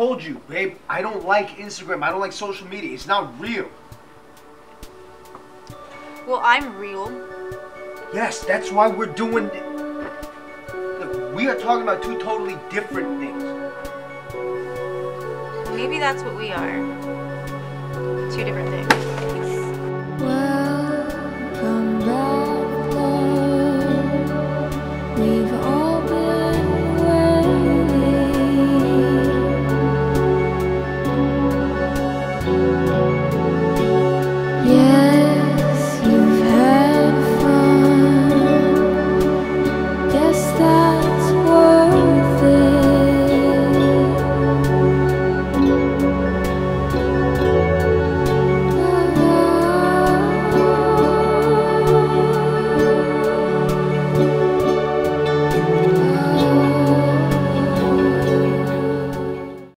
told you, babe, I don't like Instagram. I don't like social media. It's not real. Well, I'm real. Yes, that's why we're doing. Look, we are talking about two totally different things. Maybe that's what we are. Two different things.